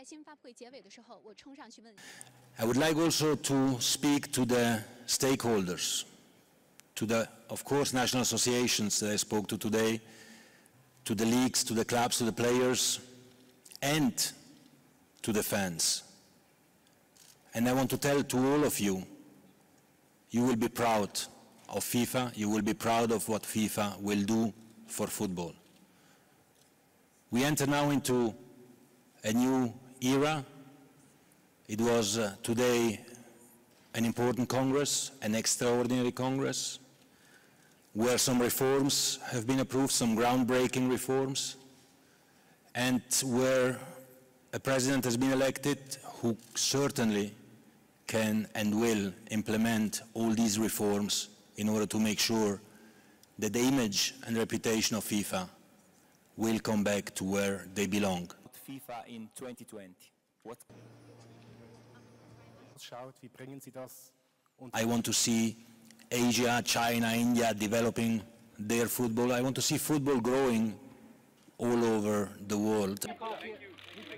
在新闻发布会结尾的时候，我冲上去问。 I would like also to speak to the stakeholders, to the, of course, national associations that I spoke to today, to the leagues, to the clubs, to the players, and to the fans. And I want to tell to all of you, you will be proud of FIFA, you will be proud of what FIFA will do for football. We enter now into a new era. It was uh, today an important Congress, an extraordinary Congress, where some reforms have been approved, some groundbreaking reforms, and where a president has been elected who certainly can and will implement all these reforms in order to make sure that the image and reputation of FIFA will come back to where they belong. FIFA in 2020? What schaut, wie bringen Sie das I want to see Asia, China, India developing their football. I want to see football growing all over the world. Thank you.